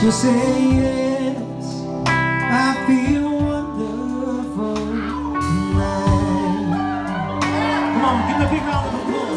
Just say yes. I feel wonderful tonight. Come on, give me a big round of applause.